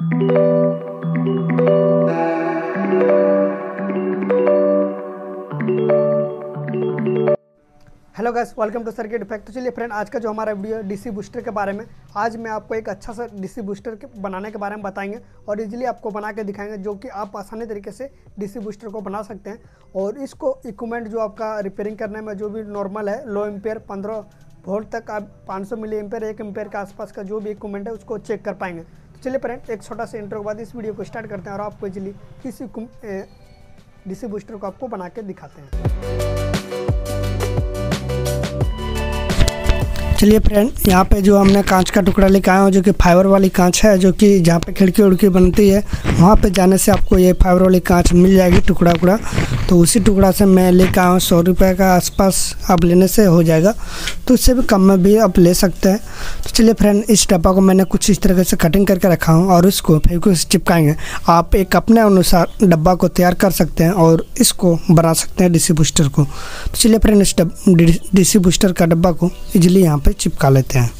Hello guys welcome to circuit effect तो चलिए friend आज का जो हमारा वीडियो है डीसी बूस्टर के बारे में, आज मैं आपको एक अच्छा सा डीसी बूस्टर के बनाने के बारे में बताएँगे और इजीली आपको बना के दिखाएँगे, जो कि आप आसानी तरीके से डीसी बूस्टर को बना सकते हैं। और इसको इक्वमेंट जो आपका रिपेयरिंग करने में जो भी नॉर्मल है लो एम्पेयर पंद्रह वोल्ट तक आप पाँच सौ मिली एम्पेयर एक एम्पेयर के आसपास का जो भी इक्वमेंट है, उसको चेक कर पाएँगे। चलिए फ्रेंड एक छोटा सा इंट्रो के बाद इस वीडियो को स्टार्ट करते हैं और आपको इजीली इस डीसी बूस्टर को आपको बना के दिखाते हैं। चलिए फ्रेंड यहाँ पे जो हमने कांच का टुकड़ा लेकर आया हूँ जो कि फाइबर वाली कांच है, जो कि जहाँ पे खिड़की उड़की बनती है, वहाँ पे जाने से आपको ये फाइबर वाली कांच मिल जाएगी टुकड़ा उकड़ा तो उसी टुकड़ा से मैं लेकर आया हूँ सौ रुपये का आसपास आप लेने से हो जाएगा। तो उससे भी कम में भी आप ले सकते हैं। तो चलिए फ्रेंड इस डब्बा को मैंने कुछ इस तरीके से कटिंग करके रखा हूँ और इसको फेविक्विक से चिपकाएँगे। आप एक अपने अनुसार डब्बा को तैयार कर सकते हैं और इसको बना सकते हैं डी बूस्टर को। तो चलिए फ्रेंड इस डी बूस्टर का डब्बा को इजिली यहाँ पर चिपका लेते हैं।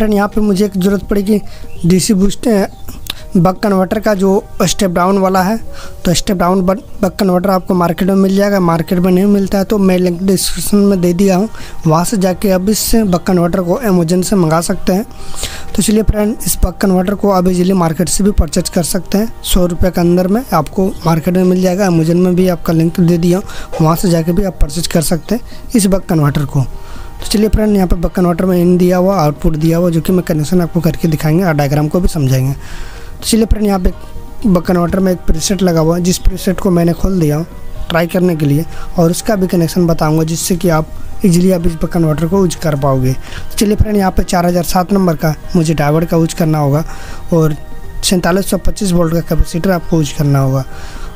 फ्रेंड, यहाँ पे मुझे एक ज़रूरत पड़ेगी डीसी बूस्ट बक कन्वर्टर का जो स्टेप डाउन वाला है तो स्टेप डाउन बक कन्वर्टर आपको मार्केट में मिल जाएगा। मार्केट में नहीं मिलता है तो मैं लिंक डिस्क्रिप्शन में दे दिया हूँ। वहाँ से जाके अब इस बक कन्वर्टर को अमेजन से मंगा सकते हैं। तो चलिए फ्रेंड, इस बक कन्वर्टर को आप इजीली मार्केट से भी परचेज कर सकते हैं। सौ रुपये के अंदर में आपको मार्केट में मिल जाएगा। अमेजन में भी आपका लिंक दे दिया हूँ। वहाँ से जाके भी आप परचेज कर सकते हैं इस बक कन्वर्टर को। तो चलिए फ्रेंड यहाँ पे बक कन्वर्टर में इन दिया हुआ आउटपुट दिया हुआ, जो कि मैं कनेक्शन आपको करके दिखाएँगे, और डायग्राम को भी समझाएँगे। तो चलिए फ्रेंड यहाँ पे कन्वर्टर में एक प्रीसेट लगा हुआ है, जिस प्रीसेट को मैंने खोल दिया ट्राई करने के लिए, और उसका भी कनेक्शन बताऊँगा, जिससे कि आप इजीली आप इस कन्वर्टर को यूज़ कर पाओगे। तो चलिए फ्रेंड यहाँ पे चार हज़ार सात नंबर का मुझे डाइवर्ट का यूज़ करना होगा, और सैंतालीस सौ पच्चीस वोल्ट का कैपेसिटर आपको यूज़ करना होगा।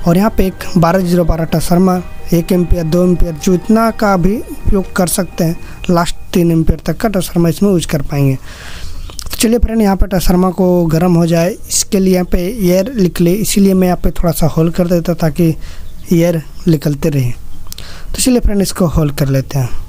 और यहाँ पे एक बारह ज़ीरो बारह टर्मा एक एम्पियर, दो एम्पियर, जो इतना का भी उपयोग कर सकते हैं, लास्ट तीन एम्पियर तक का टसरमा इसमें यूज़ कर पाएँगे। तो चलिए फ्रेंड, यहाँ पे टसरमा को गर्म हो जाए, इसके लिए यहाँ पे एयर निकले इसीलिए मैं यहाँ पे थोड़ा सा होल्ड कर देता ताकि एयर निकलते रहे। तो चलिए फ्रेंड, इसको होल्ड कर लेते हैं।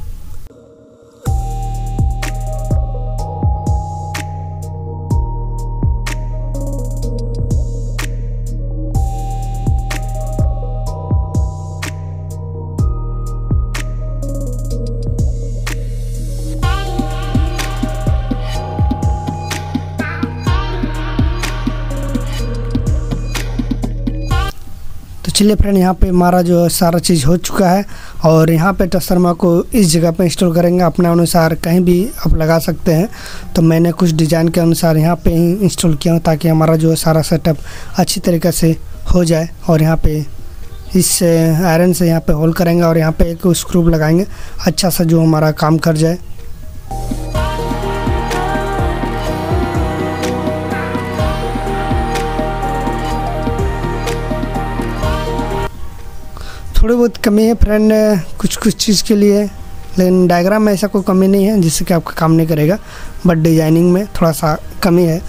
चलिए फ्रेंड यहाँ पे हमारा जो सारा चीज़ हो चुका है और यहाँ पे ट्रांसफार्मर को इस जगह पे इंस्टॉल करेंगे। अपने अनुसार कहीं भी आप लगा सकते हैं। तो मैंने कुछ डिज़ाइन के अनुसार यहाँ पे ही इंस्टॉल किया हूँ ताकि हमारा जो सारा सेटअप अच्छी तरीके से हो जाए और यहाँ पे इस आयरन से यहाँ पे होल करेंगे और यहाँ पे एक स्क्रूप लगाएँगे। अच्छा सा जो हमारा काम कर जाए। थोड़ी बहुत कमी है फ्रेंड कुछ कुछ चीज़ के लिए। लेकिन डायग्राम में ऐसा कोई कमी नहीं है जिससे कि आपका काम नहीं करेगा। बट डिज़ाइनिंग में थोड़ा सा कमी है।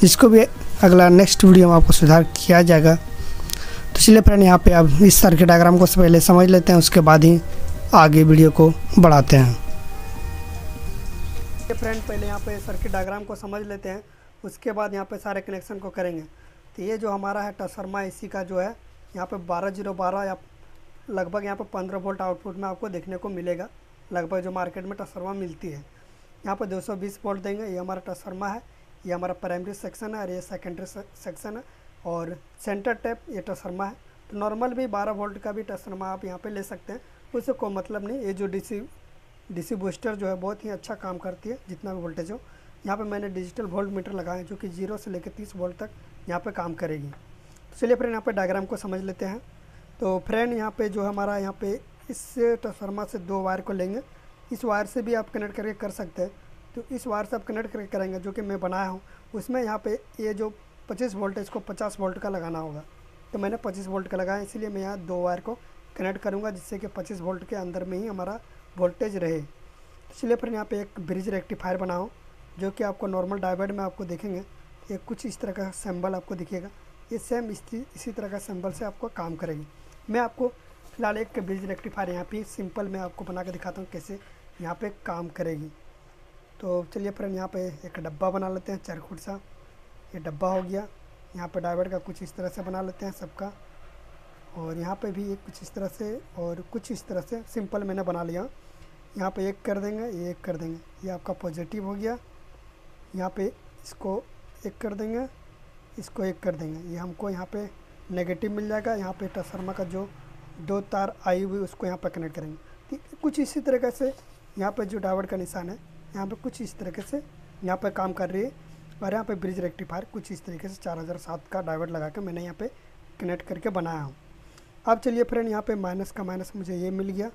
जिसको भी अगला नेक्स्ट वीडियो में आपको सुधार किया जाएगा। तो चलिए फ्रेंड यहाँ पे आप इस तरह के डायग्राम को पहले समझ लेते हैं। उसके बाद ही आगे वीडियो को बढ़ाते हैं। फ्रेंड पहले यहाँ पे सर्किट डायग्राम को समझ लेते हैं। उसके बाद यहाँ पे सारे कनेक्शन को करेंगे। तो ये जो हमारा है टसरमा एसी का जो है, यहाँ पे बारह ज़ीरो बारह लगभग यहाँ पर पंद्रह वोल्ट आउटपुट में आपको देखने को मिलेगा। लगभग जो मार्केट में टसरमा मिलती है। यहाँ पर 220 वोल्ट देंगे। ये हमारा टसरमा है। ये हमारा प्राइमरी सेक्शन है और ये सेकेंडरी सेक्शन है और सेंटर टैप ये टसरमा है। तो नॉर्मल भी 12 वोल्ट का भी टसरमा आप यहाँ पे ले सकते हैं। उससे कोई मतलब नहीं। ये जो डीसी डीसी बूस्टर जो है बहुत ही अच्छा काम करती है, जितना भी वोल्टेज हो। यहाँ पे मैंने डिजिटल वोल्ट मीटर लगाया जो कि ज़ीरो से लेकर तीस वोल्ट तक यहाँ पे काम करेगी। तो चलिए फिर यहाँ पे डायग्राम को समझ लेते हैं। तो फ्रेंड यहाँ पे जो हमारा, यहाँ पे इस ट्रांसफार्मर से दो वायर को लेंगे। इस वायर से भी आप कनेक्ट करके कर सकते हैं। तो इस वायर से आप कनेक्ट करके करेंगे, जो कि मैं बनाया हूँ। उसमें यहाँ पे ये जो 25 वोल्ट है, इसको 50 वोल्ट का लगाना होगा। तो मैंने 25 वोल्ट का लगाया, इसीलिए मैं यहाँ दो वायर को कनेक्ट करूँगा, जिससे कि 25 वोल्ट के अंदर में ही हमारा वोल्टेज रहे। इसलिए फिर यहाँ पे एक ब्रिज रेक्टिफायर बनाओ, जो कि आपको नॉर्मल डायवर्ड में आपको देखेंगे। ये कुछ इस तरह का सिंबल आपको दिखेगा। ये सेम इसी तरह का सिंबल से आपको काम करेगी। मैं आपको फ़िलहाल एक ब्रिज रेक्टिफायर यहाँ पे। सिंपल मैं आपको बना के दिखाता हूँ कैसे यहाँ पे काम करेगी। तो चलिए फ्रेंड यहाँ पे एक डब्बा बना लेते हैं, चरखुट सा। ये डब्बा हो गया। यहाँ पे डाइवर्ट का कुछ इस तरह से बना लेते हैं सबका। और यहाँ पे भी एक कुछ इस तरह से और कुछ इस तरह से सिंपल मैंने बना लिया। यहाँ पे एक कर देंगे, ये एक कर देंगे। ये आपका पॉजिटिव हो गया। यहाँ पे इसको एक कर देंगे, इसको एक कर देंगे। ये हमको यहाँ पे नेगेटिव मिल जाएगा, यहाँ पे ट्रांसफार्मर का जो दो तार आई हुई, उसको यहाँ पर कनेक्ट करेंगे। ठीक कुछ इसी तरीके से यहाँ पर जो डाइवर्ट का निशान है, यहाँ पे कुछ इस तरीके से यहाँ पे काम कर रही है, और यहाँ पे ब्रिज रेक्टिफायर कुछ इस तरीके से चार हज़ार सात का डाइवर्ट लगा के मैंने यहाँ पे कनेक्ट करके बनाया हूँ। अब चलिए फ्रेंड यहाँ पे माइनस का माइनस मुझे ये मिल गया,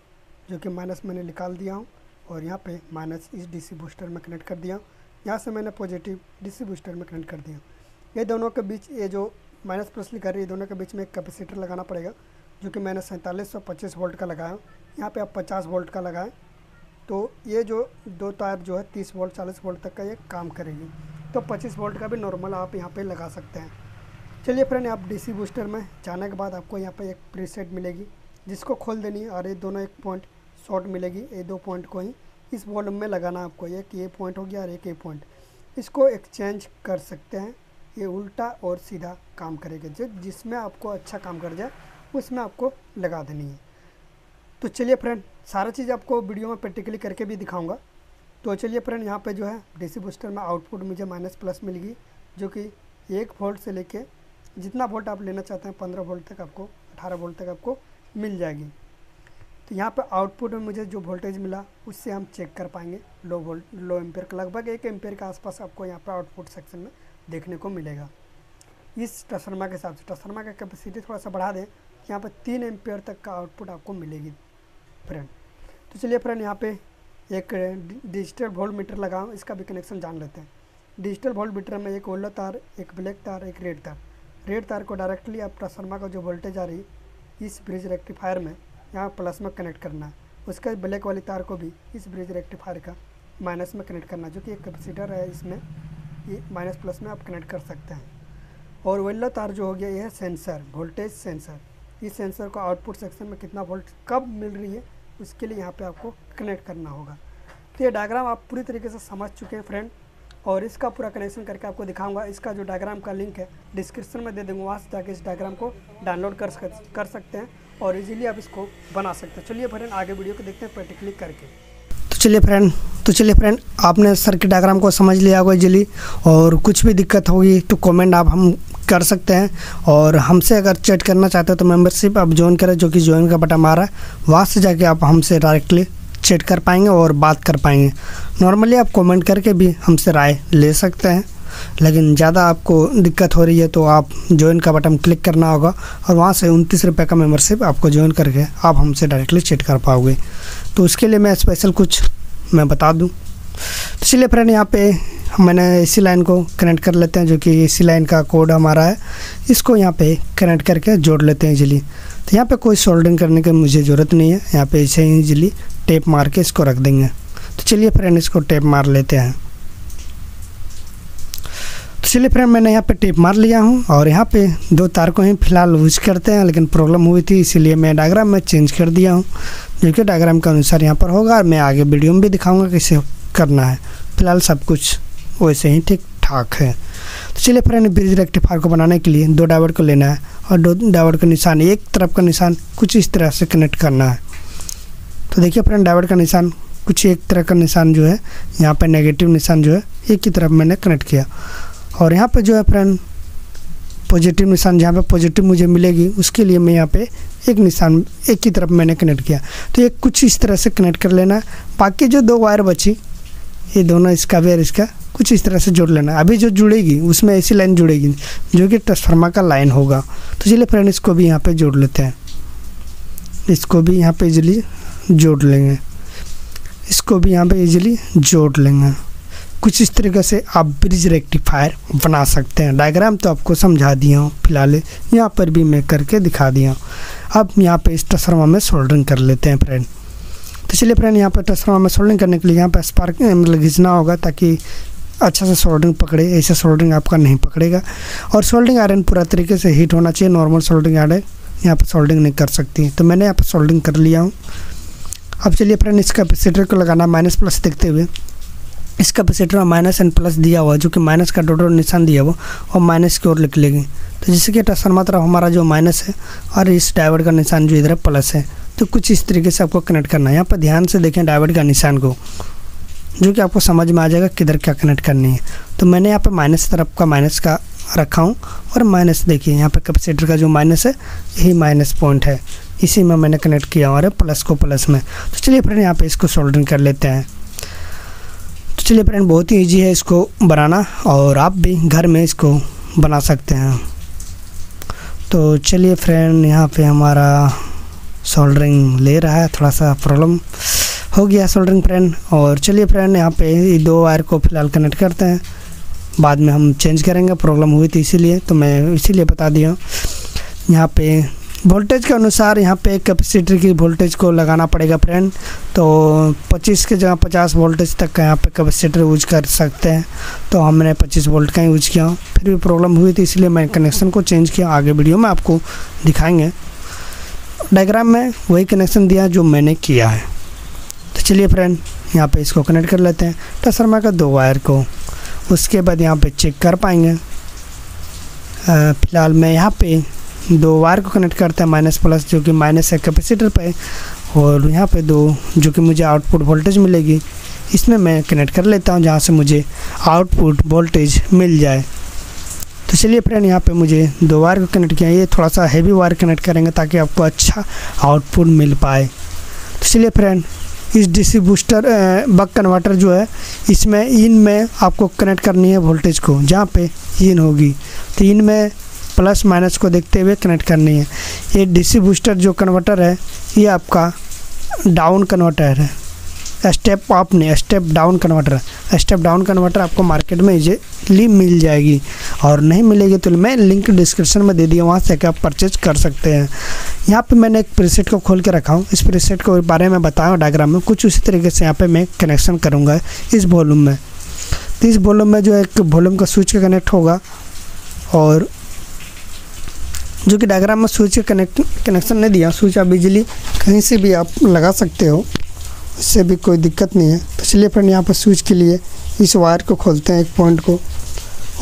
जो कि माइनस मैंने निकाल दिया हूँ, और यहाँ पे माइनस इस डीसी बूस्टर में कनेक्ट कर दिया हूँ। यहाँ से मैंने पॉजिटिव डीसी बूस्टर में कनेक्ट कर दिया ये दोनों के बीच ये जो माइनस प्लस लिखा रही है, दोनों के बीच में एक कैपेसिटर लगाना पड़ेगा, जो कि मैंने सैंतालीस सौ पच्चीस वोल्ट का लगाया यहाँ पे आप पचास वोल्ट का लगाएँ तो ये जो दो तार जो है, तीस वोल्ट, चालीस वोल्ट तक का ये काम करेगी। तो पच्चीस वोल्ट का भी नॉर्मल आप यहाँ पर लगा सकते हैं। चलिए फ्रेंड, आप डीसी बूस्टर में जाने के बाद आपको यहाँ पर एक प्रीसेट मिलेगी, जिसको खोल देनी और ये दोनों एक पॉइंट शॉर्ट मिलेगी, ये दो पॉइंट को ही। इस वॉल्यूम में लगाना आपको एक ये पॉइंट हो गया और एक ये पॉइंट। इसको एक्सचेंज कर सकते हैं। ये उल्टा और सीधा काम करेगा। जो जिसमें आपको अच्छा काम कर जाए, उसमें आपको लगा देनी है। तो चलिए फ्रेंड, सारा चीज़ आपको वीडियो में प्रैक्टिकली करके भी दिखाऊँगा। तो चलिए फ्रेंड, यहाँ पे जो है डीसी बूस्टर में आउटपुट मुझे माइनस प्लस मिल गई, जो कि एक वोल्ट से लेके जितना वोल्ट आप लेना चाहते हैं, पंद्रह वोल्ट तक आपको, अठारह वोल्ट तक आपको मिल जाएगी। तो यहाँ पे आउटपुट में मुझे जो वोल्टेज मिला, उससे हम चेक कर पाएँगे। लो वोल्ट लो एम्पेयर का, लगभग एक एम्पेयर के आसपास आपको यहाँ पर आउटपुट सेक्शन में देखने को मिलेगा। इस ट्रांसफार्मर के हिसाब से ट्रांसफार्मर का कैपेसिटी थोड़ा सा बढ़ा दें, यहाँ पर तीन एम्पेयर तक का आउटपुट आपको मिलेगी फ्रेंड तो चलिए फ्रेंड यहाँ पे एक डिजिटल वोल्ट मीटर लगाओ, इसका भी कनेक्शन जान लेते हैं। डिजिटल वोल्ट मीटर में एक ओल्लो तार, एक ब्लैक तार, एक रेड तार। रेड तार को डायरेक्टली आप ट्रांसफार्मर का जो वोल्टेज आ रही, इस ब्रिज रेक्टिफायर में यहाँ प्लस में कनेक्ट करना उसका ब्लैक वाली तार को भी इस ब्रिज रेक्टिफायर का माइनस में कनेक्ट करना जो कि एक कैपेसिटर है इसमें। माइनस प्लस में आप कनेक्ट कर सकते हैं। और वेल्ला तार जो हो गया ये है सेंसर वोल्टेज सेंसर इस सेंसर को आउटपुट सेक्शन में कितना वोल्ट कब मिल रही है, उसके लिए यहाँ पे आपको कनेक्ट करना होगा। तो ये डायग्राम आप पूरी तरीके से समझ चुके हैं फ्रेंड और इसका पूरा कनेक्शन करके आपको दिखाऊँगा। इसका जो डायग्राम का लिंक है डिस्क्रिप्शन में दे दूँगा। वहाँ से जाके इस डायग्राम को डाउनलोड कर कर सकते हैं और इजीली आप इसको बना सकते हैं। चलिए फ्रेंड आगे वीडियो को देखते हैं प्रैक्टिकली करके। तो चलिए फ्रेंड तो चलिए फ्रेंड आपने सर्किट डायग्राम को समझ लिया होगा इजीली और कुछ भी दिक्कत होगी तो कमेंट आप हम कर सकते हैं और हमसे अगर चैट करना चाहते हो तो मेंबरशिप आप ज्वाइन करें, जो कि ज्वाइन का बटन मारा है। वहाँ से जाके आप हमसे डायरेक्टली चैट कर पाएँगे और बात कर पाएँगे। नॉर्मली आप कमेंट करके भी हमसे राय ले सकते हैं, लेकिन ज़्यादा आपको दिक्कत हो रही है तो आप ज्वाइन का बटन क्लिक करना होगा और वहाँ से उनतीस रुपये का मेम्बरशिप आपको ज्वाइन करके आप हमसे डायरेक्टली चैट कर पाओगे। तो उसके लिए मैं स्पेशल कुछ मैं बता दूँ। तो चलिए फ्रेंड यहाँ पे मैंने इसी लाइन को कनेक्ट कर लेते हैं, जो कि इसी लाइन का कोड हमारा है। इसको यहाँ पे कनेक्ट करके जोड़ लेते हैं इजीली तो यहाँ पे कोई सोल्डरिंग करने की मुझे ज़रूरत नहीं है। यहाँ पे इसे इजीली टेप मार के इसको रख देंगे। तो चलिए फ्रेंड इसको टेप मार लेते हैं। चलिए फ्रेंड मैंने यहाँ पे टेप मार लिया हूँ और यहाँ पे दो तार को ही फ़िलहाल यूज़ करते हैं, लेकिन प्रॉब्लम हुई थी, इसीलिए मैं डायग्राम में चेंज कर दिया हूँ। जो कि डायग्राम के अनुसार यहाँ पर होगा और मैं आगे वीडियो में भी दिखाऊँगा कैसे करना है। फ़िलहाल सब कुछ वैसे ही ठीक ठाक है। तो चलिए फ्रेंड ब्रिज रेक्टिफायर को बनाने के लिए दो डावर को लेना है और दो डावर का निशान, एक तरफ़ का निशान कुछ इस तरह से कनेक्ट करना है। तो देखिए फ्रेंड डावर का निशान कुछ एक तरह का निशान जो है, यहाँ पर नेगेटिव निशान जो है, एक की तरफ़ मैंने कनेक्ट किया। और यहाँ पे जो है फ्रेंड पॉजिटिव निशान जहाँ पे पॉजिटिव मुझे मिलेगी, उसके लिए मैं यहाँ पे एक निशान, एक की तरफ़ मैंने कनेक्ट किया। तो ये कुछ इस तरह से कनेक्ट कर लेना। बाकी जो दो वायर बची, ये दोनों इसका वायर इसका कुछ इस तरह से जोड़ लेना। अभी जो जुड़ेगी, उसमें ऐसी लाइन जुड़ेगी, जो कि ट्रांसफार्मर का लाइन होगा। तो चलिए फ्रेंड इसको भी यहाँ पे जोड़ लेते हैं। इसको भी यहाँ पे इजीली जोड़ लेंगे। इसको भी यहाँ पे इजीली जोड़ लेंगे। कुछ इस तरीके से आप ब्रिज रेक्टिफायर बना सकते हैं। डायग्राम तो आपको समझा दिया हूँ, फ़िलहाल यहाँ पर भी मैं करके दिखा दिया हूँ। अब यहाँ पे इस ट्रांसफार्मर में सोल्डरिंग कर लेते हैं फ्रेंड तो चलिए फ्रेंड यहाँ पर ट्रांसफार्मर में सोल्डरिंग करने के लिए यहाँ पर स्पार्क मतलब घिसना होगा ताकि अच्छा से सोल्डरिंग पकड़े, ऐसे सोल्डरिंग आपका नहीं पकड़ेगा। और सोल्डरिंग आयरन पूरा तरीके से हीट होना चाहिए नॉर्मल सोल्डरिंग आयरन यहाँ पर सोल्डरिंग नहीं कर सकती तो मैंने यहाँ पर सोल्डरिंग कर लिया हूँ। अब चलिए फ्रेंड इस कैपेसिटर को लगाना माइनस प्लस देखते हुए। इस कैपेसिटर में माइनस एंड प्लस दिया हुआ है, जो कि माइनस का डोडो निशान दिया हुआ, और माइनस की ओर लिख लेंगे। तो जिससे कि ट्रांसफार्मर तरफ़ हमारा जो माइनस है, और इस डाइवर्ट का निशान जो इधर है प्लस है। तो कुछ इस तरीके से आपको कनेक्ट करना है। यहाँ पर ध्यान से देखें डाइवर्ट का निशान को, जो कि आपको समझ में आ जाएगा किधर क्या कनेक्ट करनी है। तो मैंने यहाँ पर माइनस तरफ़ का माइनस का रखा हूँ, और माइनस देखिए, यहाँ पर कैपेसिटर का जो माइनस है, यही माइनस पॉइंट है। इसी में मैंने कनेक्ट किया और प्लस को प्लस में। तो चलिए फ्रेंड यहाँ पे इसको सोल्डरिंग कर लेते हैं। चलिए फ्रेंड बहुत ही ईजी है इसको बनाना और आप भी घर में इसको बना सकते हैं। तो चलिए फ्रेंड यहाँ पे हमारा सोल्डरिंग ले रहा है थोड़ा सा प्रॉब्लम हो गया सोल्डरिंग फ्रेंड और चलिए फ्रेंड यहाँ पे दो वायर को फ़िलहाल कनेक्ट करते हैं। बाद में हम चेंज करेंगे प्रॉब्लम हुई थी इसीलिए तो मैं इसीलिए बता दिया। यहाँ पे वोल्टेज के अनुसार यहाँ पे कैपेसिटर की वोल्टेज को लगाना पड़ेगा फ्रेंड तो 25 के जगह 50 वोल्टेज तक का यहाँ पे कैपेसिटर यूज़ कर सकते हैं। तो हमने 25 वोल्ट का यूज़ किया। फिर भी प्रॉब्लम हुई थी, इसलिए मैं कनेक्शन को चेंज किया। आगे वीडियो में आपको दिखाएँगे। डायग्राम में वही कनेक्शन दिया जो मैंने किया है। तो चलिए फ्रेंड यहाँ पर इसको कनेक्ट कर लेते हैं। ट्रांसफार्मर का दो वायर को उसके बाद यहाँ पर चेक कर पाएँगे। फ़िलहाल मैं यहाँ पे दो वायर को कनेक्ट करते हैं, माइनस प्लस जो कि माइनस है कैपेसिटर पे, और यहाँ पे दो जो कि मुझे आउटपुट वोल्टेज मिलेगी, इसमें मैं कनेक्ट कर लेता हूँ जहाँ से मुझे आउटपुट वोल्टेज मिल जाए। तो चलिए फ्रेंड, यहाँ पे मुझे दो वायर को कनेक्ट किया, ये थोड़ा सा हैवी वायर कनेक्ट करेंगे ताकि आपको अच्छा आउटपुट मिल पाए। तो चलिए फ्रेंड, इस डीसी बूस्टर बक कन्वर्टर जो है, इसमें, इन में आपको कनेक्ट करनी है वोल्टेज को, जहाँ पे इन होगी। तो इन में प्लस माइनस को देखते हुए कनेक्ट करनी है। ये डीसी बूस्टर जो कन्वर्टर है, ये आपका डाउन कन्वर्टर है। स्टेप अप नहीं, step down converter step down converter आपको मार्केट में इजीली मिल जाएगी। और नहीं मिलेगी तो मैं लिंक डिस्क्रिप्शन में दे दिया वहाँ से आप परचेज कर सकते हैं। यहाँ पे मैंने एक प्रीसेट को खोल के रखा हूँ। इस प्रीसेट के बारे में बताया डायग्राम में। कुछ उसी तरीके से यहाँ पे मैं कनेक्शन करूँगा इस वॉल्यूम में। तो इस वॉलूम में जो एक वॉलूम का स्विच कनेक्ट होगा और जो कि डायग्राम में स्विच का कनेक्ट कनेक्शन नहीं दिया। स्विच आप बिजली कहीं से भी आप लगा सकते हो। इससे भी कोई दिक्कत नहीं है। तो चलिए फ्रेंड यहाँ पर स्विच के लिए इस वायर को खोलते हैं, एक पॉइंट को।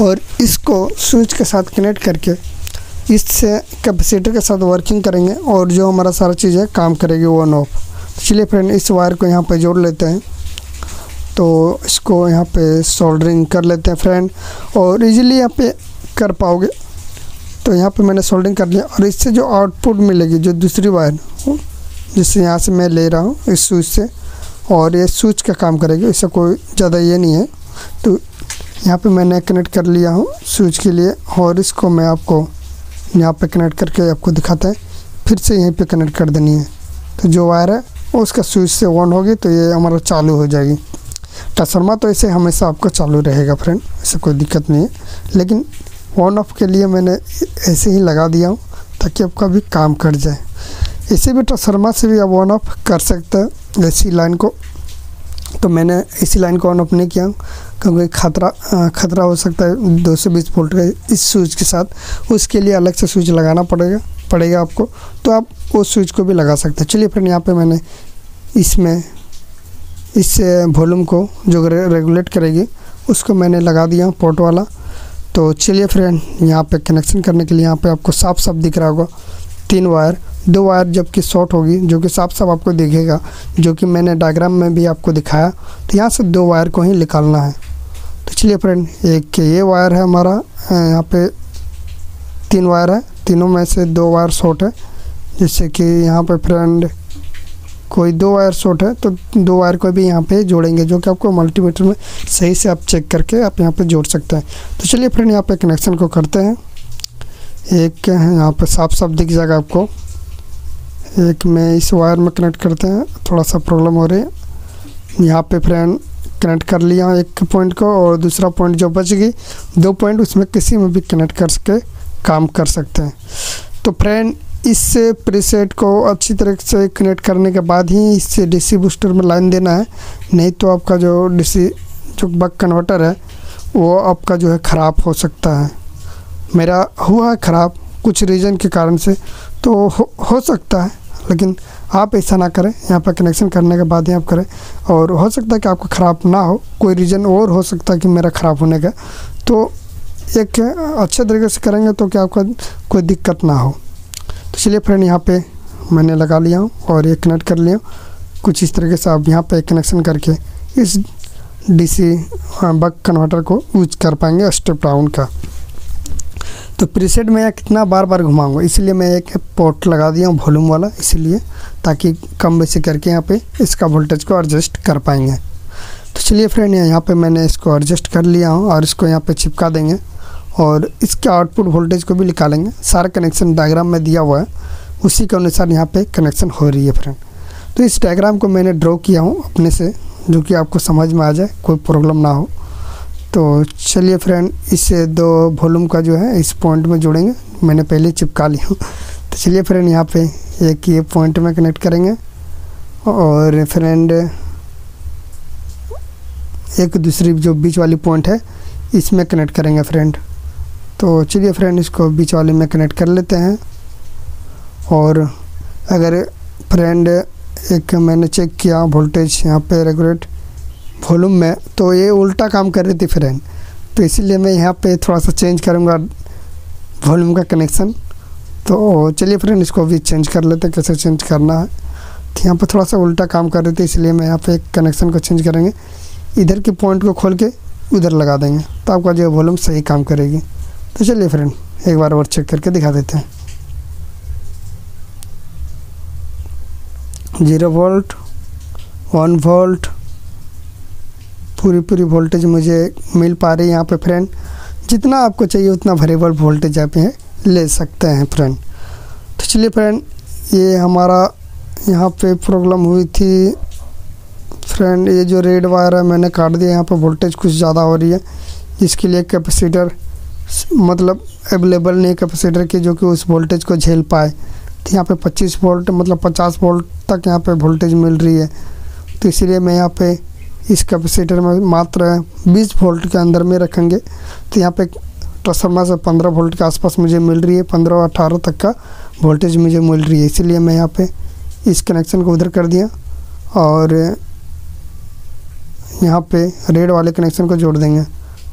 और इसको स्विच के साथ कनेक्ट करके इससे कैपेसिटर के साथ वर्किंग करेंगे और जो हमारा सारा चीज़ है, काम करेगी वन ऑफ़ चलिए फ्रेंड इस वायर को यहाँ पर जोड़ लेते हैं। तो इसको यहाँ पे सोल्डरिंग कर लेते हैं फ्रेंड और इजीली यहाँ पे कर पाओगे। तो यहाँ पे मैंने सोल्डिंग कर लिया और इससे जो आउटपुट मिलेगी, जो दूसरी वायर जिससे यहाँ से मैं ले रहा हूँ इस स्विच से, और ये स्विच का काम करेगी, इससे कोई ज़्यादा ये नहीं है। तो यहाँ पे मैंने कनेक्ट कर लिया हूँ स्विच के लिए, और इसको मैं आपको यहाँ पे कनेक्ट करके आपको दिखाता है। फिर से यहीं पे कनेक्ट कर देनी है। तो जो वायर है, उसका स्विच से ऑन होगी तो ये हमारा चालू हो जाएगी। ट्रांसफार्मर तो ऐसे हमेशा आपका चालू रहेगा फ्रेंड ऐसे कोई दिक्कत नहीं है। लेकिन ऑन ऑफ़ के लिए मैंने ऐसे ही लगा दिया हूँ, ताकि आपका भी काम कर जाए। इसी भी ट्रांसफार्मर से भी आप ऑन ऑफ़ कर सकते हैं एसी लाइन को। तो मैंने एसी लाइन को ऑन ऑफ़ नहीं किया, क्योंकि खतरा खतरा हो सकता है दो सौ बीस वोल्ट का इस स्विच के साथ। उसके लिए अलग से स्विच लगाना पड़ेगा पड़ेगा आपको। तो आप उस स्विच को भी लगा सकते हैं। चलिए फ्रेंड यहाँ पे मैंने इसमें, इस वॉल्यूम को जो रेगुलेट करेगी, उसको मैंने लगा दिया पोर्ट वाला। तो चलिए फ्रेंड यहाँ पे कनेक्शन करने के लिए यहाँ पे आपको साफ़ साफ़ दिख रहा होगा। तीन वायर दो वायर जबकि शॉर्ट होगी, जो कि साफ़ साफ़ आपको दिखेगा, जो कि मैंने डायग्राम में भी आपको दिखाया। तो यहाँ से दो वायर को ही निकालना है। तो चलिए फ्रेंड एक ये वायर है हमारा यहाँ पे तीन वायर है। तीनों में से दो वायर शॉर्ट है। जिससे कि यहाँ पे फ्रेंड कोई दो वायर शॉर्ट है तो दो वायर को भी यहाँ पे जोड़ेंगे, जो कि आपको मल्टीमीटर में सही से आप चेक करके आप यहाँ पे जोड़ सकते हैं। तो चलिए फ्रेंड यहाँ पे कनेक्शन को करते हैं। एक यहाँ पे साफ़ साफ़ दिख जाएगा आपको। एक में इस वायर में कनेक्ट करते हैं, थोड़ा सा प्रॉब्लम हो रही है। यहाँ पे फ्रेंड कनेक्ट कर लिया एक पॉइंट को और दूसरा पॉइंट जो बच गई, दो पॉइंट उसमें किसी में भी कनेक्ट कर सके काम कर सकते हैं। तो फ्रेंड इस प्रीसेट को अच्छी तरह से कनेक्ट करने के बाद ही इससे डीसी बूस्टर में लाइन देना है। नहीं तो आपका जो डीसी जो बक कन्वर्टर है वो आपका जो है ख़राब हो सकता है। मेरा हुआ है ख़राब कुछ रीज़न के कारण से तो हो, हो सकता है लेकिन आप ऐसा ना करें। यहाँ पर कनेक्शन करने के बाद ही आप करें। और हो सकता है कि आपका ख़राब ना हो कोई रीज़न और हो सकता है कि मेरा ख़राब होने का। तो एक अच्छे तरीके से करेंगे तो क्या आपका कोई दिक्कत ना हो। तो चलिए फ्रेंड यहाँ पे मैंने लगा लिया हूँ और ये कनेक्ट कर लिया कुछ इस तरीके से आप यहाँ पे कनेक्शन करके इस डीसी बक कन्वर्टर को यूज़ कर पाएँगे स्टेप डाउन का। तो प्रीसेट में कितना बार बार घुमाऊँगा, इसलिए मैं एक पोर्ट लगा दिया हूँ वॉल्यूम वाला, इसलिए ताकि कम बेसी करके यहाँ पे इसका वोल्टेज को एडजस्ट कर पाएँगे। तो चलिए फ्रेंड यहाँ पे मैंने इसको एडजस्ट कर लिया हूँ और इसको यहाँ पे चिपका देंगे। और इसके आउटपुट वोल्टेज को भी निकालेंगे। सारा कनेक्शन डायग्राम में दिया हुआ है। उसी के अनुसार यहाँ पे कनेक्शन हो रही है फ्रेंड तो इस डायग्राम को मैंने ड्रॉ किया हूँ अपने से, जो कि आपको समझ में आ जाए, कोई प्रॉब्लम ना हो। तो चलिए फ्रेंड इससे दो वॉल्यूम का जो है, इस पॉइंट में जोड़ेंगे। मैंने पहले चिपका लिया हूँ। तो चलिए फ्रेंड यहाँ पे एक ये पॉइंट में कनेक्ट करेंगे। और फ्रेंड एक दूसरी जो बीच वाली पॉइंट है, इसमें कनेक्ट करेंगे फ्रेंड तो चलिए फ्रेंड इसको बीच वाले में कनेक्ट कर लेते हैं। और अगर फ्रेंड एक मैंने चेक किया वोल्टेज यहाँ पे रेगुलेट वॉल्यूम में तो ये उल्टा काम कर रही थी फ्रेंड तो इसीलिए मैं यहाँ पे थोड़ा सा चेंज करूँगा वॉल्यूम का कनेक्शन तो चलिए फ्रेंड इसको भी चेंज कर लेते हैं, कैसे चेंज करना है। तो यहाँ पर थोड़ा सा उल्टा काम कर रही थी, इसलिए मैं यहाँ पे कनेक्शन को चेंज करेंगे। इधर के पॉइंट को खोल के उधर लगा देंगे तो आपका जो वॉल्यूम सही काम करेगी। तो चलिए फ्रेंड एक बार और चेक करके दिखा देते हैं। ज़ीरो वोल्ट वन वोल्ट पूरी पूरी वोल्टेज मुझे मिल पा रही है यहाँ पे फ्रेंड जितना आपको चाहिए उतना वेरिएबल वोल्टेज आप यहाँ ले सकते हैं फ्रेंड तो चलिए फ्रेंड ये हमारा यहाँ पे प्रॉब्लम हुई थी। फ्रेंड ये जो रेड वायर है मैंने काट दिया, यहाँ पे वोल्टेज कुछ ज़्यादा हो रही है। जिसके लिए कैपेसिटर मतलब अवेलेबल नहीं कैपेसिटर की जो कि उस वोल्टेज को झेल पाए। तो यहाँ पे 25 वोल्ट मतलब 50 वोल्ट तक यहाँ पे वोल्टेज मिल रही है। तो इसीलिए मैं यहाँ पे इस कैपेसिटर में मात्र 20 वोल्ट के अंदर में रखेंगे। तो यहाँ पे ट्रांसफार्मर से 15 वोल्ट के आसपास मुझे मिल रही है 15 अठारह तक का वोल्टेज मुझे मिल रही है। इसीलिए मैं यहाँ पे इस कनेक्शन को उधर कर दिया और यहाँ पे रेड वाले कनेक्शन को जोड़ देंगे।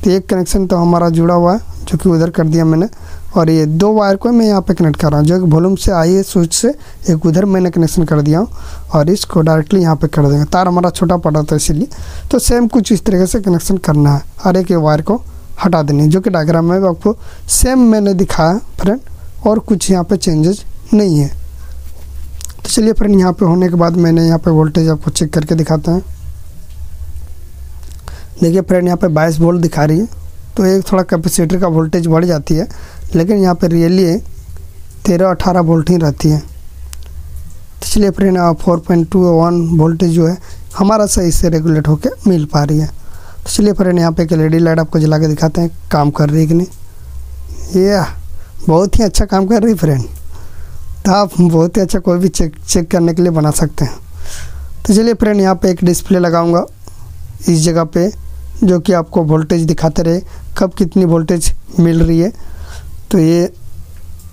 तो एक कनेक्शन तो हमारा जुड़ा हुआ है। जो कि उधर कर दिया मैंने। और ये दो वायर को मैं यहाँ पे कनेक्ट कर रहा हूँ। जो कि वॉल्यूम से आई है स्विच से, एक उधर मैंने कनेक्शन कर दिया हूँ और इसको डायरेक्टली यहाँ पे कर देंगे। तार हमारा छोटा पड़ा था इसीलिए। तो सेम कुछ इस तरीके से कनेक्शन करना है। हर एक वायर को हटा देनी है, जो कि डायग्राम में आपको सेम मैंने दिखाया फ्रेंड और कुछ यहाँ पर चेंजेज नहीं है। तो चलिए फ्रेंड यहाँ पर होने के बाद मैंने यहाँ पर वोल्टेज आपको चेक करके दिखाता है। देखिए फ्रेंड यहाँ पे 22 वोल्ट दिखा रही है। तो एक थोड़ा कैपेसिटर का वोल्टेज बढ़ जाती है, लेकिन यहाँ पर रियली तेरह अठारह वोल्ट ही रहती है। तो इसलिए friend four point two one voltage जो है, हमारा सही से रेगुलेट होकर मिल पा रही है। तो चलिए फ्रेंड यहाँ पे एक एल लाइट आपको जला के दिखाते हैं, काम कर रही है कि नहीं। ये बहुत ही अच्छा काम कर रही है फ्रेंड तो आप बहुत ही अच्छा कोई भी चेक चेक करने के लिए बना सकते हैं। तो चलिए फ्रेंड यहाँ पे एक डिस्प्ले लगाऊँगा। इस जगह पे जो कि आपको वोल्टेज दिखाते रहे, कब कितनी वोल्टेज मिल रही है। तो ये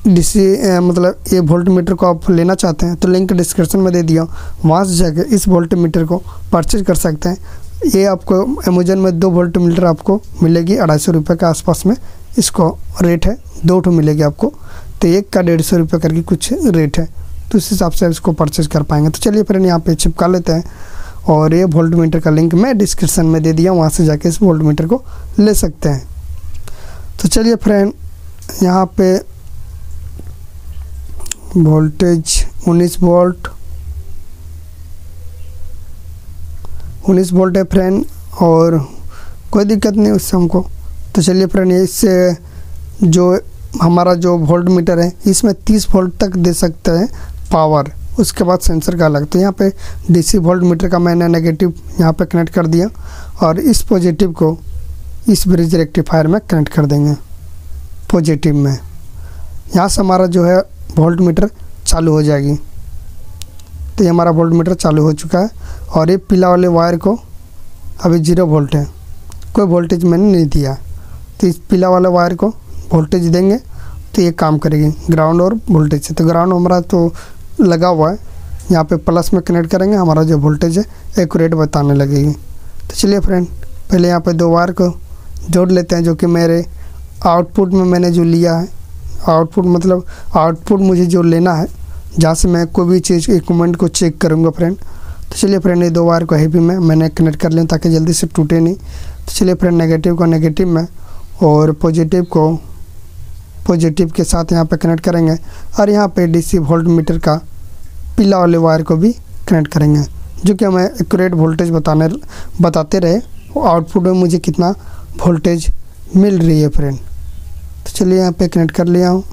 डीसी मतलब ये वोल्ट मीटर को आप लेना चाहते हैं तो लिंक डिस्क्रिप्शन में दे दिया वहाँ से जाकर इस वोल्ट मीटर को परचेज कर सकते हैं। ये आपको अमेजन में दो वोल्ट मीटर आपको मिलेगी, अढ़ाई सौ रुपये के आसपास में। इसको रेट है, दो ठो मिलेगी आपको। तो एक का डेढ़ सौ रुपये करके कुछ रेट है। तो उस हिसाब से इसको परचेज कर पाएँगे। तो चलिए फिर यहाँ पे चिपका लेते हैं। और ये वोल्ट मीटर का लिंक मैं डिस्क्रिप्शन में दे दिया, वहाँ से जाके इस वोल्ट मीटर को ले सकते हैं। तो चलिए फ्रेंड यहाँ पे वोल्टेज 19 वोल्ट 19 वोल्ट है फ्रेंड और कोई दिक्कत नहीं उससे हमको। तो चलिए फ्रेंड इससे जो हमारा जो वोल्ट मीटर है, इसमें 30 वोल्ट तक दे सकते हैं पावर उसके बाद सेंसर का अलग। तो यहाँ पे डीसी वोल्ट मीटर का मैंने नेगेटिव यहाँ पे कनेक्ट कर दिया और इस पॉजिटिव को इस ब्रिज रेक्टिफायर में कनेक्ट कर देंगे पॉजिटिव में। यहाँ से हमारा जो है वोल्ट मीटर चालू हो जाएगी। तो ये हमारा वोल्ट मीटर चालू हो चुका है और ये पीला वाले वायर को अभी ज़ीरो वोल्ट है। कोई वोल्टेज मैंने नहीं दिया। तो इस पीला वाले वायर को वोल्टेज देंगे तो ये काम करेगी ग्राउंड और वोल्टेज से। तो ग्राउंड हमारा तो लगा हुआ है। यहाँ पे प्लस में कनेक्ट करेंगे, हमारा जो वोल्टेज है एक्यूरेट बताने लगेगी। तो चलिए फ्रेंड पहले यहाँ पे दो वायर को जोड़ लेते हैं, जो कि मेरे आउटपुट में मैंने जो लिया है। आउटपुट मतलब आउटपुट मुझे जो लेना है, जहाँ से मैं कोई भी चीज़ इक्वमेंट को चेक करूँगा फ्रेंड तो चलिए फ्रेंड ये दो वायर को हैवी में मैंने कनेक्ट कर लिया ताकि जल्दी से टूटे नहीं। तो चलिए फ्रेंड नेगेटिव को नेगेटिव में और पॉजिटिव को पॉजिटिव के साथ यहाँ पे कनेक्ट करेंगे और यहाँ पे डीसी वोल्ट मीटर का पीला वाले वायर को भी कनेक्ट करेंगे, जो कि हमें एक्यूरेट वोल्टेज बताने, बताते रहे आउटपुट में मुझे कितना वोल्टेज मिल रही है फ्रेंड तो चलिए यहाँ पे कनेक्ट कर लिया हूँ।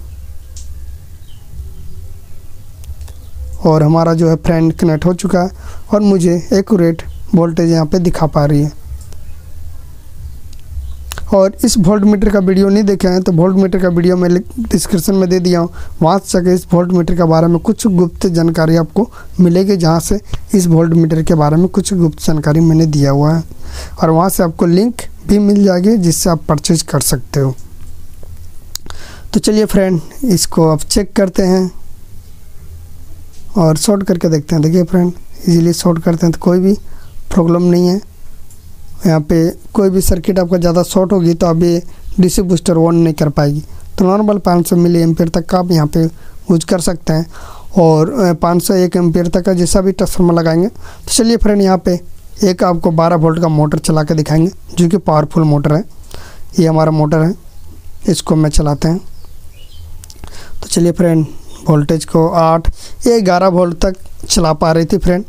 और हमारा जो है फ्रेंड कनेक्ट हो चुका है और मुझे एक्यूरेट वोल्टेज यहाँ पे दिखा पा रही है। और इस वोल्ट मीटर का वीडियो नहीं देखे हैं तो वोल्ट मीटर का वीडियो मैं डिस्क्रिप्शन में दे दिया हूँ। वहाँ से जाकर इस वोल्ट मीटर के बारे में कुछ गुप्त जानकारी आपको मिलेगी, जहाँ से इस वोल्ट मीटर के बारे में कुछ गुप्त जानकारी मैंने दिया हुआ है। और वहाँ से आपको लिंक भी मिल जाएगी, जिससे आप परचेज कर सकते हो। तो चलिए फ्रेंड इसको आप चेक करते हैं। और शॉर्ट करके देखते हैं। देखिए फ्रेंड इजीली शॉर्ट करते हैं तो कोई भी प्रॉब्लम नहीं है। यहाँ पे कोई भी सर्किट आपका ज़्यादा शॉर्ट होगी तो ये डीसी बूस्टर ऑन नहीं कर पाएगी। तो नॉर्मल 500 सौ मिली एम्पेयर तक का आप यहाँ पे यूज़ कर सकते हैं। और 500 एक एम्पेयर तक का जैसा भी ट्रांसफार्मर लगाएँगे तो चलिए फ्रेंड यहाँ पे एक आपको 12 वोल्ट का मोटर चला के दिखाएँगे, जो कि पावरफुल मोटर है। ये हमारा मोटर है, इसको मैं चलाते हैं। तो चलिए फ्रेंड वोल्टेज को आठ, या ग्यारह वोल्ट तक चला पा रही थी फ्रेंड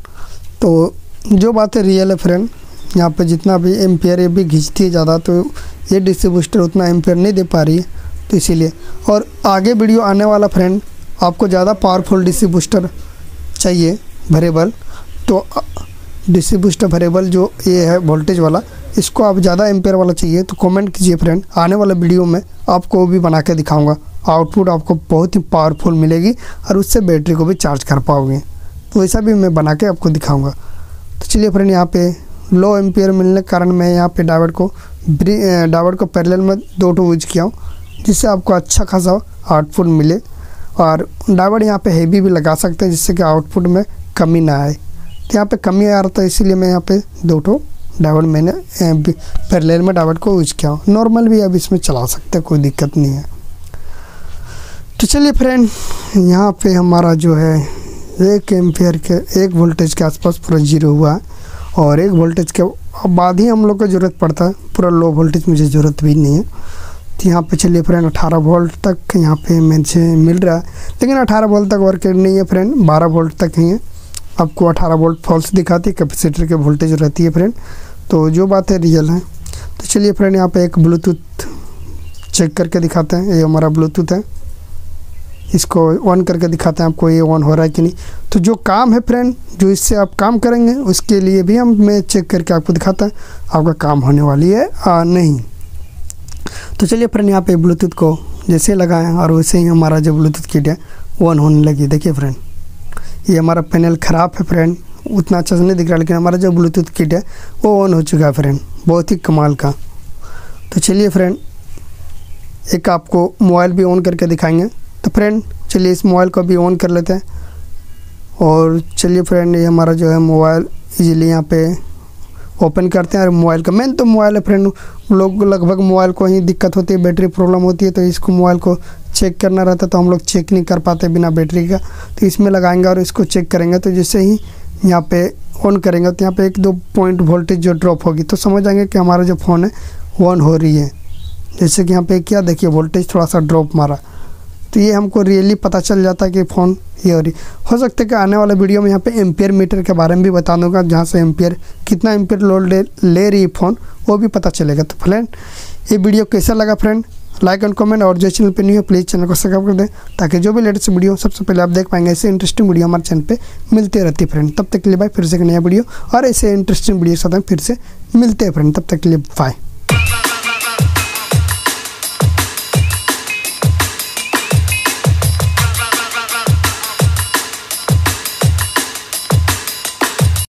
तो जो बात रियल है फ्रेंड यहाँ पे जितना भी एम्पेयर ये भी घिंचती है ज़्यादा तो ये डिस्ट्रीब्यूटर उतना एम्पेयर नहीं दे पा रही है तो इसीलिए। और आगे वीडियो आने वाला फ्रेंड आपको ज़्यादा पावरफुल डिस्ट्रीब्यूटर चाहिए वेरेबल तो डिस्ट्रीब्यूटर वेरेबल जो ये है वोल्टेज वाला, इसको आप ज़्यादा एम्पेयर वाला चाहिए तो कमेंट कीजिए फ्रेंड आने वाला वीडियो में आपको भी बना के दिखाऊँगा। आउटपुट आपको बहुत ही पावरफुल मिलेगी, और उससे बैटरी को भी चार्ज कर पाओगे। तो वैसा भी मैं बना के आपको दिखाऊँगा। तो चलिए फ्रेंड यहाँ पे लो एम्पियर मिलने के कारण मैं यहाँ पे डावर्ड को डावर्ड को पैरेलल में दो टू यूज़ किया हूँ, जिससे आपको अच्छा खासा आउटपुट मिले। और डावर्ड यहाँ पे हैवी भी लगा सकते हैं, जिससे कि आउटपुट में कमी ना आए। तो यहाँ पे कमी आ रहा था, इसीलिए मैं यहाँ पे दो टो डावर्ड मैंने पैरेलल में डावर्ड को यूज़ किया हूँ। नॉर्मल भी अब इसमें चला सकते हैं, कोई दिक्कत नहीं है। तो चलिए फ्रेंड यहाँ पे हमारा जो है एक एम्पियर के, एक वोल्टेज के आसपास पूरा ज़ीरो हुआ है। और एक वोल्टेज के बाद ही हम लोग को ज़रूरत पड़ता है। पूरा लो वोल्टेज मुझे ज़रूरत भी नहीं है। तो यहाँ पे चलिए फ्रेंड 18 वोल्ट तक यहाँ पे मुझे मिल रहा है। लेकिन 18 वोल्ट तक वर्क नहीं है फ्रेंड 12 वोल्ट तक ही है। आपको 18 वोल्ट फॉल्स दिखाती है कैपेसिटर के वोल्टेज रहती है फ्रेंड तो जो बात है रियल है। तो चलिए फ्रेंड यहाँ पर एक ब्लूटूथ चेक करके दिखाते हैं। ये हमारा ब्लूटूथ है। इसको ऑन करके दिखाते हैं आपको ये ऑन हो रहा है कि नहीं। तो जो काम है फ्रेंड जो इससे आप काम करेंगे उसके लिए भी हम मैं चेक करके आपको दिखाता है आपका काम होने वाली है आ, नहीं। तो चलिए फ्रेंड यहाँ पे ब्लूटूथ को जैसे लगाएँ और वैसे ही हमारा जो ब्लूटूथ किट है ऑन होने लगी देखिए फ्रेंड ये हमारा पैनल ख़राब है फ्रेंड उतना अच्छा से नहीं दिख रहा लेकिन हमारा जो ब्लूटूथ किट है वो ऑन हो चुका है फ्रेंड बहुत ही कमाल का। तो चलिए फ्रेंड एक आपको मोबाइल भी ऑन करके दिखाएँगे। तो फ्रेंड चलिए इस मोबाइल को भी ऑन कर लेते हैं। और चलिए फ्रेंड ये हमारा जो है मोबाइल इजीली यहाँ पे ओपन करते हैं। और मोबाइल का मेन तो मोबाइल है फ्रेंड लोग लगभग मोबाइल को ही दिक्कत होती है बैटरी प्रॉब्लम होती है तो इसको मोबाइल को चेक करना रहता तो हम लोग चेक नहीं कर पाते बिना बैटरी का। तो इसमें लगाएँगे और इसको चेक करेंगे तो जैसे ही यहाँ पे ऑन करेंगे तो यहाँ पे एक दो पॉइंट वोल्टेज जो ड्रॉप होगी तो समझ जाएँगे कि हमारा जो फ़ोन है ऑन हो रही है। जैसे कि यहाँ पे क्या, देखिए वोल्टेज थोड़ा सा ड्रॉप मारा। तो ये हमको रियली पता चल जाता है कि फ़ोन ये हो रही हो सकता है कि आने वाले वीडियो में यहाँ पे एम्पियर मीटर के बारे में भी बता दूँगा जहाँ से एम्पियर कितना एम्पियर लोड ले, ले रही है फ़ोन वो भी पता चलेगा। तो फ्रेंड ये वीडियो कैसा लगा फ्रेंड लाइक एंड कमेंट और जो चैनल पे नहीं है प्लीज़ चैनल को सब्सक्राइब कर दें ताकि जो भी लेटेस्ट वीडियो सबसे पहले आप देख पाएँगे ऐसे इंटरेस्टिंग वीडियो हमारे चैनल पे मिलते रहती है फ्रेंड तब तक के लिए भाई फिर से एक नया वीडियो और ऐसे इंटरेस्टिंग वीडियो के साथ फिर से मिलते हैं फ्रेंड तब तक के लिए बाय